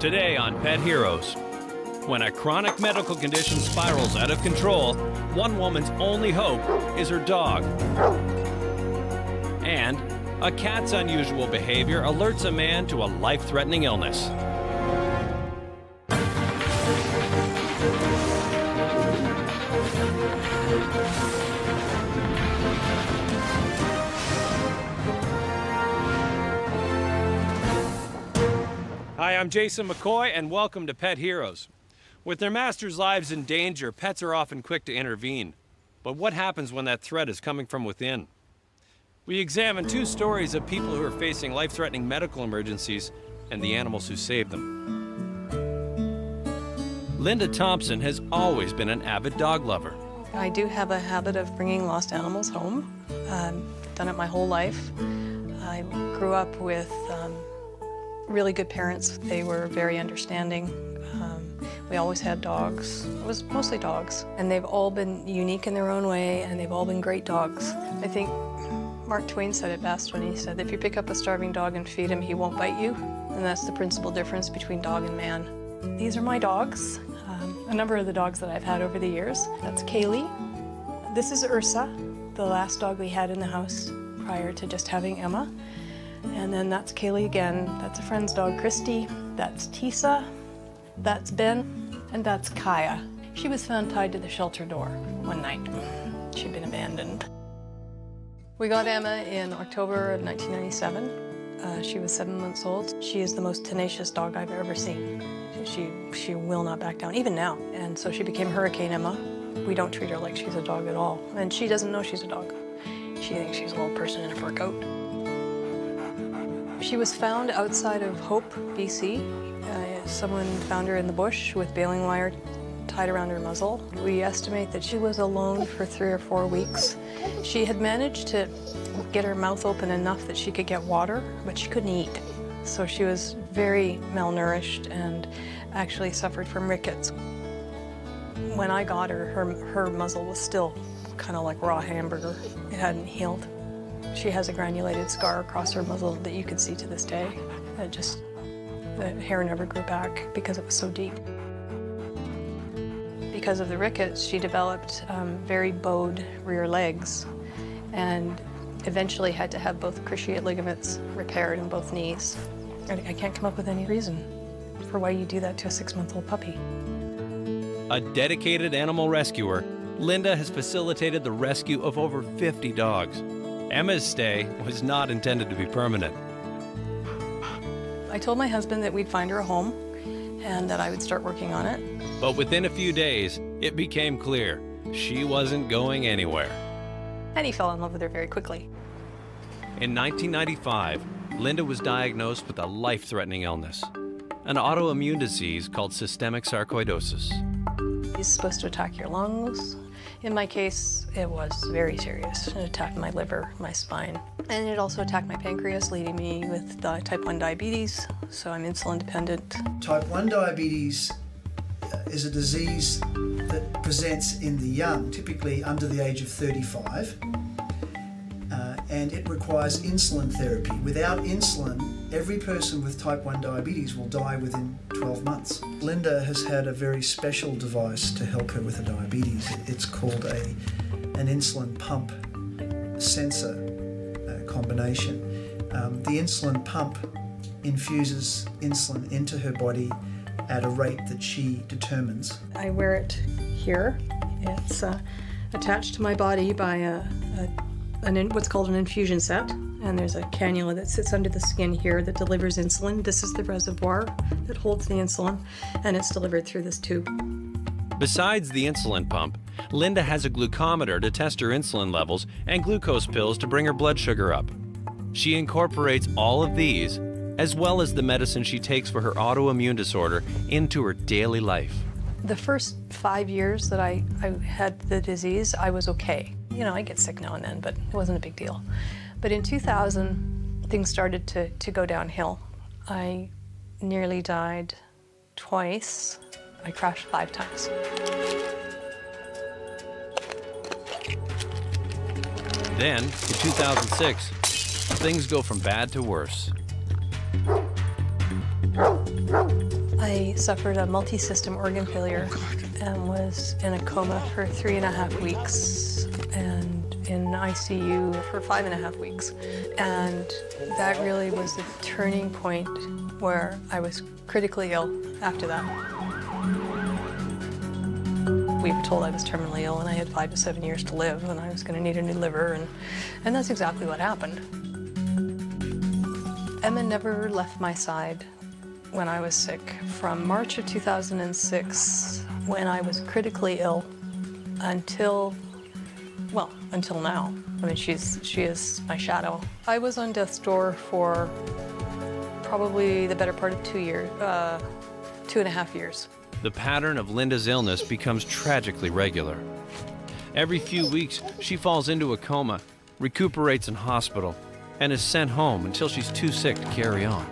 Today on Pet Heroes. When a chronic medical condition spirals out of control, one woman's only hope is her dog. And a cat's unusual behavior alerts a man to a life threatening illness. I'm Jason McCoy, and welcome to Pet Heroes. With their masters' lives in danger, pets are often quick to intervene. But what happens when that threat is coming from within? We examine two stories of people who are facing life threatening medical emergencies and the animals who saved them. Linda Thompson has always been an avid dog lover. I do have a habit of bringing lost animals home. Um, done it my whole life. I grew up with um, really good parents. They were very understanding. Um, we always had dogs. It was mostly dogs. And they've all been unique in their own way, and they've all been great dogs. I think Mark Twain said it best when he said, if you pick up a starving dog and feed him, he won't bite you. And that's the principal difference between dog and man. These are my dogs, um, a number of the dogs that I've had over the years. That's Kaylee. This is Ursa, the last dog we had in the house prior to just having Emma. And then that's Kaylee again. That's a friend's dog, Christy. That's Tisa. That's Ben. And that's Kaya. She was found tied to the shelter door one night. She'd been abandoned. We got Emma in October of 1997. Uh, she was seven months old. She is the most tenacious dog I've ever seen. She, she will not back down, even now. And so she became Hurricane Emma. We don't treat her like she's a dog at all. And she doesn't know she's a dog. She thinks she's a little person in a fur coat. She was found outside of Hope, BC. Uh, someone found her in the bush with baling wire tied around her muzzle. We estimate that she was alone for three or four weeks. She had managed to get her mouth open enough that she could get water, but she couldn't eat. So she was very malnourished and actually suffered from rickets. When I got her, her, her muzzle was still kind of like raw hamburger. It hadn't healed. She has a granulated scar across her muzzle that you can see to this day. It just, the hair never grew back because it was so deep. Because of the rickets, she developed um, very bowed rear legs and eventually had to have both cruciate ligaments repaired in both knees. I, I can't come up with any reason for why you do that to a six-month-old puppy. A dedicated animal rescuer, Linda has facilitated the rescue of over 50 dogs. Emma's stay was not intended to be permanent. I told my husband that we'd find her a home and that I would start working on it. But within a few days, it became clear she wasn't going anywhere. And he fell in love with her very quickly. In 1995, Linda was diagnosed with a life threatening illness an autoimmune disease called systemic sarcoidosis. He's supposed to attack your lungs. In my case, it was very serious. It attacked my liver, my spine, and it also attacked my pancreas, leading me with type 1 diabetes, so I'm insulin dependent. Type 1 diabetes is a disease that presents in the young, typically under the age of 35, uh, and it requires insulin therapy. Without insulin, every person with type 1 diabetes will die within 12 months. Linda has had a very special device to help her with her diabetes. It's called a, an insulin pump sensor uh, combination. Um, the insulin pump infuses insulin into her body at a rate that she determines. I wear it here. It's uh, attached to my body by a, a an, what's called an infusion set, and there's a cannula that sits under the skin here that delivers insulin. This is the reservoir that holds the insulin, and it's delivered through this tube. Besides the insulin pump, Linda has a glucometer to test her insulin levels and glucose pills to bring her blood sugar up. She incorporates all of these, as well as the medicine she takes for her autoimmune disorder, into her daily life. The first five years that I, I had the disease, I was okay. You know, I get sick now and then, but it wasn't a big deal. But in 2000, things started to, to go downhill. I nearly died twice. I crashed five times. Then, in 2006, things go from bad to worse. I suffered a multi-system organ failure oh, and was in a coma for three and a half weeks and in ICU for five and a half weeks. And that really was the turning point where I was critically ill after that. We were told I was terminally ill and I had five to seven years to live and I was going to need a new liver, and, and that's exactly what happened. Emma never left my side when I was sick. From March of 2006, when I was critically ill, until, well, until now. I mean, she's, she is my shadow. I was on death's door for probably the better part of two years, uh, two and a half years. The pattern of Linda's illness becomes tragically regular. Every few weeks, she falls into a coma, recuperates in hospital, and is sent home until she's too sick to carry on.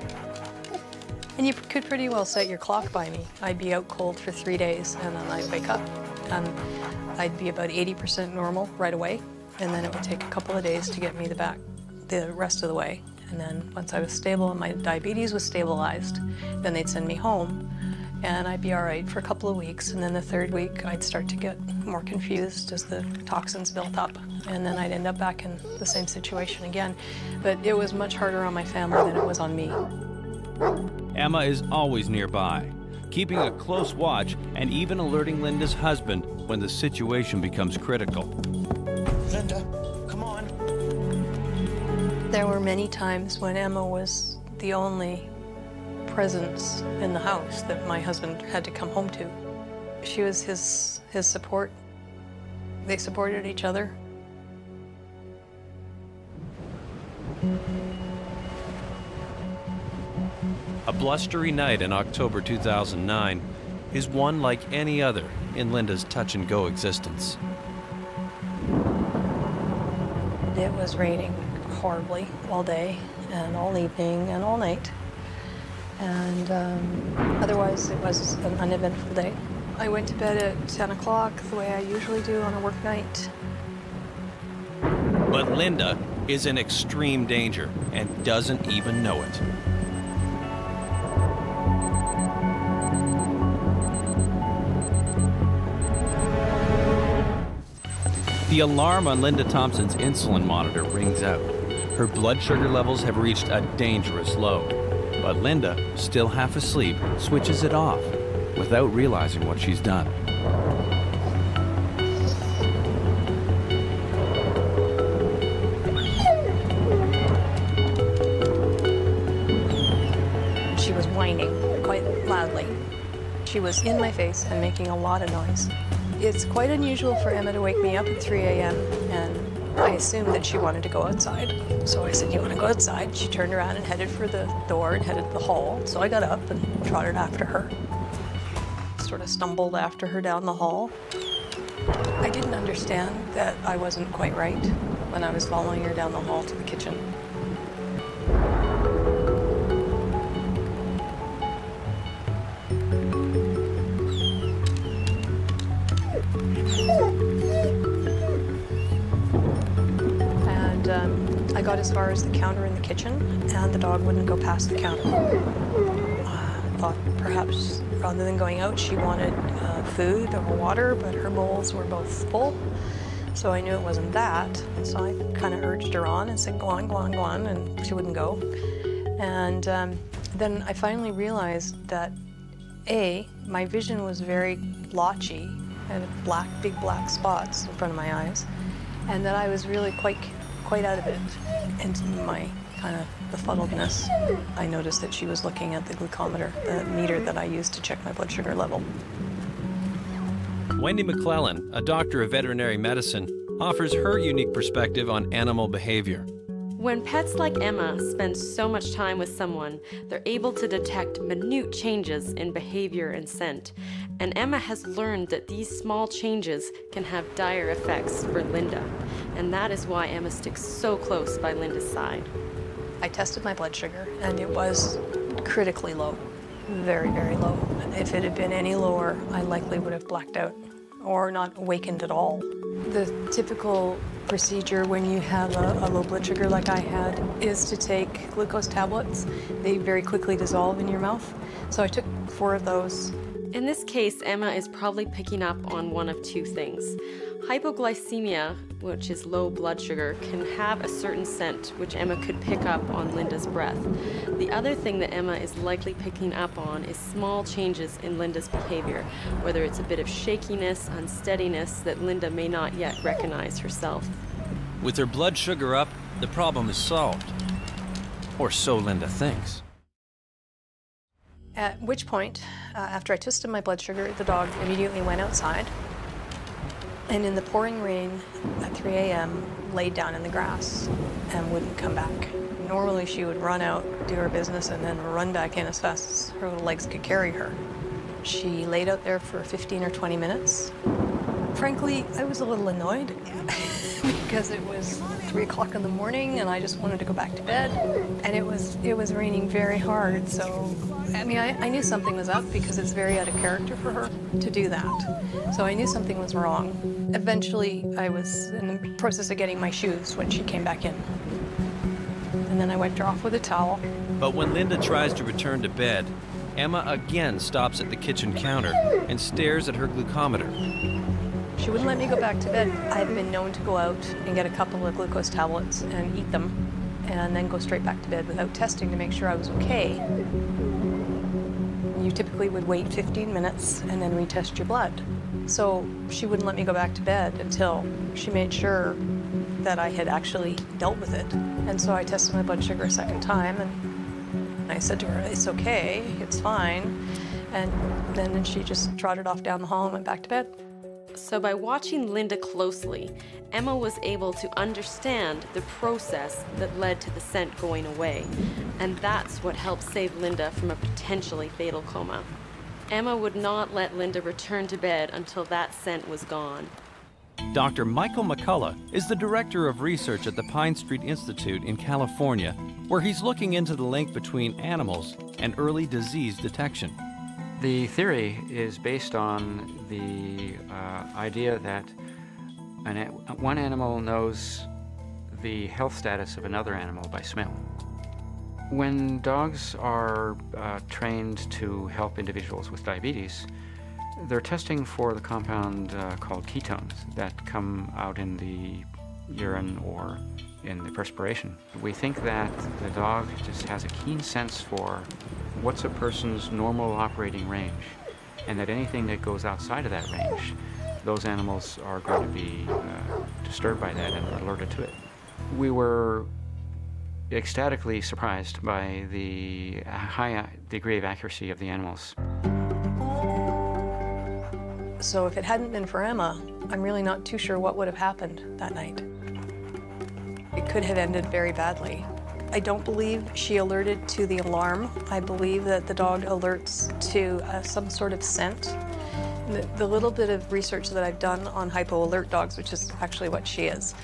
And you could pretty well set your clock by me. I'd be out cold for three days and then I'd wake up and I'd be about 80% normal right away. And then it would take a couple of days to get me the back, the rest of the way. And then once I was stable and my diabetes was stabilized, then they'd send me home and I'd be all right for a couple of weeks. And then the third week, I'd start to get more confused as the toxins built up. And then I'd end up back in the same situation again. But it was much harder on my family than it was on me. Emma is always nearby, keeping a close watch and even alerting Linda's husband when the situation becomes critical. Linda, come on. There were many times when Emma was the only presence in the house that my husband had to come home to. She was his, his support. They supported each other. A blustery night in October 2009 is one like any other in Linda's touch and go existence. It was raining horribly all day and all evening and all night. And um, otherwise, it was an uneventful day. I went to bed at 10 o'clock the way I usually do on a work night. But Linda is in extreme danger and doesn't even know it. The alarm on Linda Thompson's insulin monitor rings out. Her blood sugar levels have reached a dangerous low. But Linda, still half asleep, switches it off without realizing what she's done. She was whining quite loudly. She was in my face and making a lot of noise. It's quite unusual for Emma to wake me up at 3 a.m. and I assumed that she wanted to go outside. So I said, you want to go outside? She turned around and headed for the door and headed to the hall. So I got up and trotted after her. Sort of stumbled after her down the hall. I didn't understand that I wasn't quite right when I was following her down the hall to the kitchen. Got as far as the counter in the kitchen, and the dog wouldn't go past the counter. Uh, I thought perhaps rather than going out, she wanted uh, food or water, but her bowls were both full. So I knew it wasn't that. So I kind of urged her on and said, Go on, go on, go on, and she wouldn't go. And um, then I finally realized that A, my vision was very blotchy, and black, big black spots in front of my eyes, and that I was really quite, quite out of it. And my kind of befuddledness, I noticed that she was looking at the glucometer, the meter that I used to check my blood sugar level. Wendy McClellan, a doctor of veterinary medicine, offers her unique perspective on animal behavior. When pets like Emma spend so much time with someone, they're able to detect minute changes in behavior and scent. And Emma has learned that these small changes can have dire effects for Linda. And that is why Emma sticks so close by Linda's side. I tested my blood sugar, and it was critically low. Very, very low. If it had been any lower, I likely would have blacked out. Or not awakened at all. The typical procedure when you have a, a, low blood sugar like I had is to take glucose tablets. They very quickly dissolve in your mouth. So I took four of those. In this case, Emma is probably picking up on one of two things. Hypoglycemia, which is low blood sugar, can have a certain scent which Emma could pick up on Linda's breath. The other thing that Emma is likely picking up on is small changes in Linda's behavior, whether it's a bit of shakiness, unsteadiness that Linda may not yet recognize herself. With her blood sugar up, the problem is solved. Or so Linda thinks. At which point, uh, after I tested my blood sugar, the dog immediately went outside and in the pouring rain at 3 a.m., laid down in the grass and wouldn't come back. Normally, she would run out, do her business, and then run back in as fast as her little legs could carry her. She laid out there for 15 or 20 minutes. Frankly, I was a little annoyed because it was three o'clock in the morning and I just wanted to go back to bed. And it was it was raining very hard, so I mean I, I knew something was up because it's very out of character for her to do that. So I knew something was wrong. Eventually I was in the process of getting my shoes when she came back in. And then I wiped her off with a towel. But when Linda tries to return to bed, Emma again stops at the kitchen counter and stares at her glucometer. She wouldn't let me go back to bed. I've been known to go out and get a couple of glucose tablets and eat them and then go straight back to bed without testing to make sure I was okay. You typically would wait 15 minutes and then retest your blood. So she wouldn't let me go back to bed until she made sure that I had actually dealt with it. And so I tested my blood sugar a second time and I said to her, it's okay, it's fine. And then she just trotted off down the hall and went back to bed. So, by watching Linda closely, Emma was able to understand the process that led to the scent going away. And that's what helped save Linda from a potentially fatal coma. Emma would not let Linda return to bed until that scent was gone. Dr. Michael McCulloch is the director of research at the Pine Street Institute in California, where he's looking into the link between animals and early disease detection. The theory is based on the uh, idea that an, one animal knows the health status of another animal by smell. When dogs are uh, trained to help individuals with diabetes, they're testing for the compound uh, called ketones that come out in the urine or in the perspiration. We think that the dog just has a keen sense for what's a person's normal operating range, and that anything that goes outside of that range, those animals are going to be uh, disturbed by that and alerted to it. We were ecstatically surprised by the high degree of accuracy of the animals. So if it hadn't been for Emma, I'm really not too sure what would have happened that night. It could have ended very badly. I don't believe she alerted to the alarm. I believe that the dog alerts to uh, some sort of scent. The, the, little bit of research that I've done on hypo-alert dogs, which is actually what she is,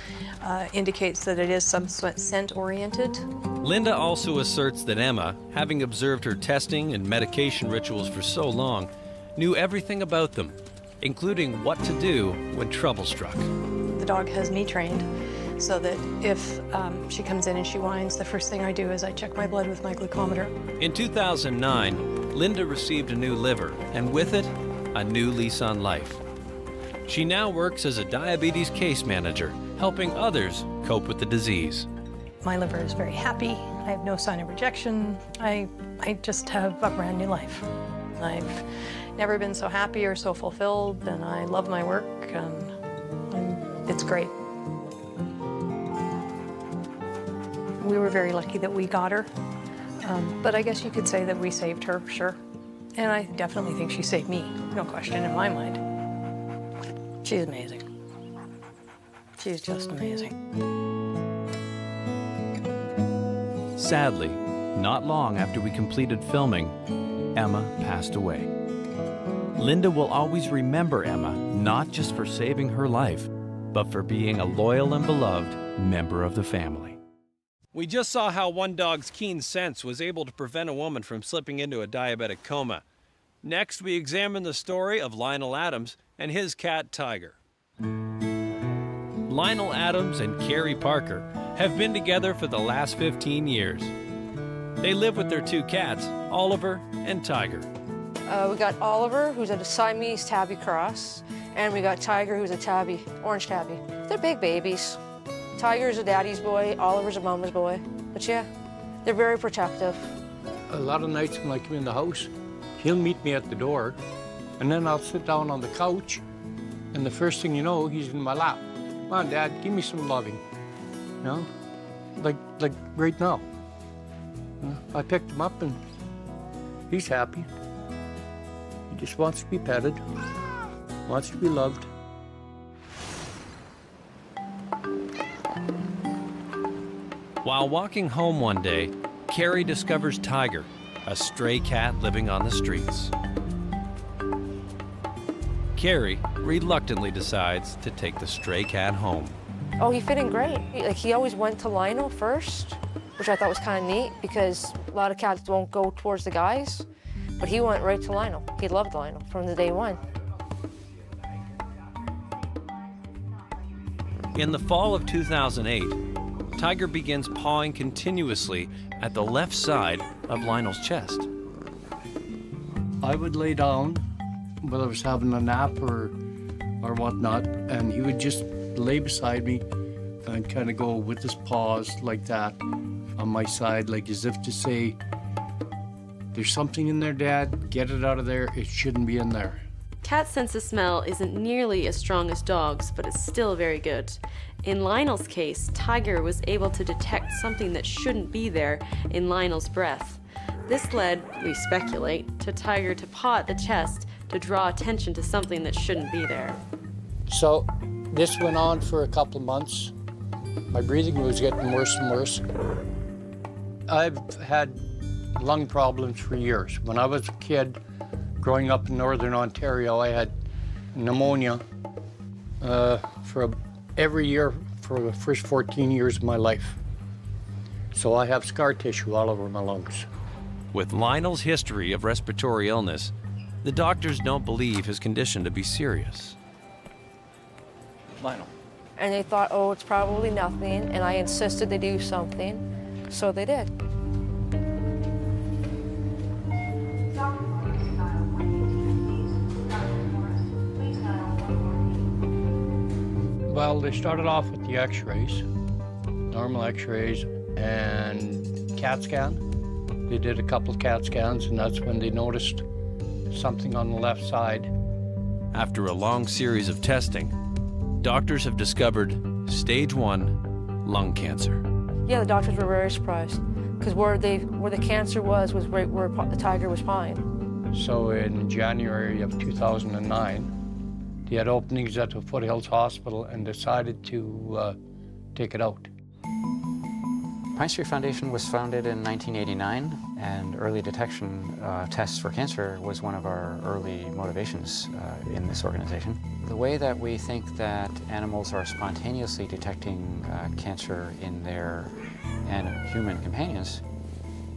uh, indicates that it is some scent-oriented. Linda also asserts that Emma, having observed her testing and medication rituals for so long, knew everything about them, including what to do when trouble struck. The dog has me trained so that if um, she comes in and she whines, the first thing I do is I check my blood with my glucometer. In 2009, Linda received a new liver, and with it, a new lease on life. She now works as a diabetes case manager, helping others cope with the disease. My liver is very happy. I have no sign of rejection. I, I just have a brand new life. I've never been so happy or so fulfilled, and I love my work, and, and it's great. We were very lucky that we got her. Um, but I guess you could say that we saved her, sure. And I definitely think she saved me, no question in my mind. She's amazing. She's just amazing. Sadly, not long after we completed filming, Emma passed away. Linda will always remember Emma not just for saving her life, but for being a loyal and beloved member of the family. We just saw how one dog's keen sense was able to prevent a woman from slipping into a diabetic coma. Next, we examine the story of Lionel Adams and his cat Tiger. Lionel Adams and Carrie Parker have been together for the last 15 years. They live with their two cats, Oliver and Tiger. Uh, we got Oliver, who's a Siamese tabby cross, and we got Tiger, who's a tabby, orange tabby. They're big babies. Tiger's a daddy's boy, Oliver's a mama's boy. But yeah, they're very protective. A lot of nights when I come in the house, he'll meet me at the door, and then I'll sit down on the couch, and the first thing you know, he's in my lap. Come on, Dad, give me some loving. You know, like like right now. I picked him up, and he's happy. He just wants to be petted, wants to be loved. While walking home one day, Carrie discovers Tiger, a stray cat living on the streets. Carrie reluctantly decides to take the stray cat home. Oh, he fit in great. He- Like he always went to Lionel first, which I thought was kind of neat because a lot of cats won't go towards the guys, but he went right to Lionel. He loved Lionel from the day one. In the fall of 2008, Tiger begins pawing continuously at the left side of Lionel's chest. I would lay down, whether I was having a nap or or whatnot, and he would just lay beside me and kind of go with his paws like that on my side, like as if to say, "There's something in there, Dad. Get it out of there. It shouldn't be in there." Cat's sense of smell isn't nearly as strong as dogs, but it's still very good. In Lionel's case, Tiger was able to detect something that shouldn't be there in Lionel's breath. This led, we speculate, to Tiger to paw at the chest to draw attention to something that shouldn't be there. So this went on for a couple of months. My breathing was getting worse and worse. I've had lung problems for years. When I was a kid, growing up in northern Ontario, I had pneumonia uh, for a, every year for the first 14 years of my life. So I have scar tissue all over my lungs. With Lionel's history of respiratory illness, the doctors don't believe his condition to be serious. Lionel. And they thought, oh, it's probably nothing, and I insisted they do something, so they did. Well, they started off with the x-rays, normal x-rays and CAT scan. They did a couple of CAT scans and that's when they noticed something on the left side. After a long series of testing, doctors have discovered stage one lung cancer. Yeah, the doctors were very surprised because where they where the cancer was was right where the tiger was pawing. So in January of 2009, they had openings at the Foothills Hospital and decided to uh, take it out. Pine Street Foundation was founded in 1989, and early detection uh, tests for cancer was one of our early motivations uh, in this organization. The way that we think that animals are spontaneously detecting uh, cancer in their and human companions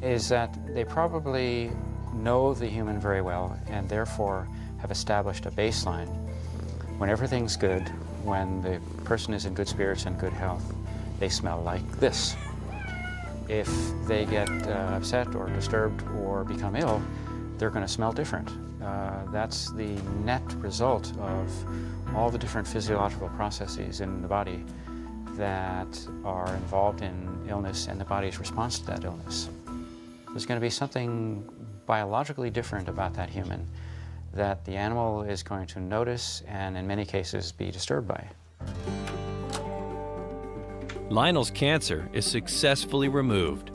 is that they probably know the human very well and therefore have established a baseline. When everything's good, when the person is in good spirits and good health, they smell like this. If they get uh, upset or disturbed or become ill, they're going to smell different. Uh, that's the net result of all the different physiological processes in the body that are involved in illness and the body's response to that illness. There's going to be something biologically different about that human that the animal is going to notice and in many cases be disturbed by. Lionel's cancer is successfully removed,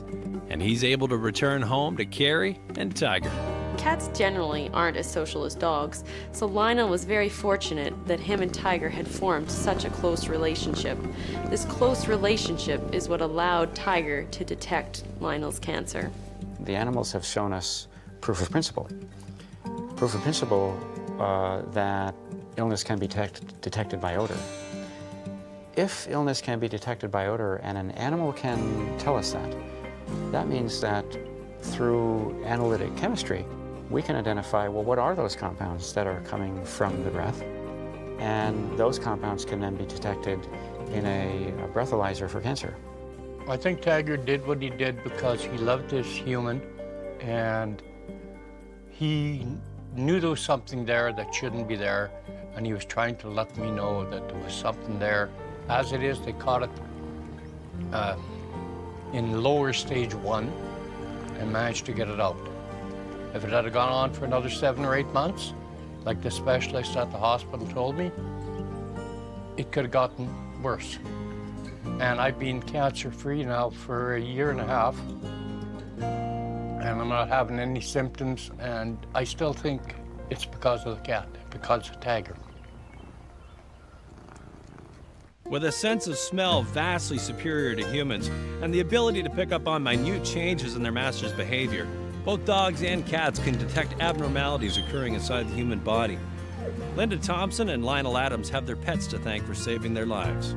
and he's able to return home to Carrie and Tiger. Cats generally aren't as social as dogs, so Lionel was very fortunate that him and Tiger had formed such a close relationship. This close relationship is what allowed Tiger to detect Lionel's cancer. The animals have shown us proof of principle. Proof of principle uh, that illness can be detect- detected by odor. If illness can be detected by odor and an animal can tell us that, that means that through analytic chemistry, we can identify well, what are those compounds that are coming from the breath? and those compounds can then be detected in a, a breathalyzer for cancer. I think Tiger did what he did because he loved his human and he knew there was something there that shouldn't be there and he was trying to let me know that there was something there. As it is, they caught it uh, in lower stage one and managed to get it out. If it had gone on for another seven or eight months, like the specialist at the hospital told me, it could have gotten worse. And I've been cancer free now for a year and a half. And I'm not having any symptoms, and I still think it's because of the cat, because of Tiger. With a sense of smell vastly superior to humans and the ability to pick up on minute changes in their master's behavior, both dogs and cats can detect abnormalities occurring inside the human body. Linda Thompson and Lionel Adams have their pets to thank for saving their lives.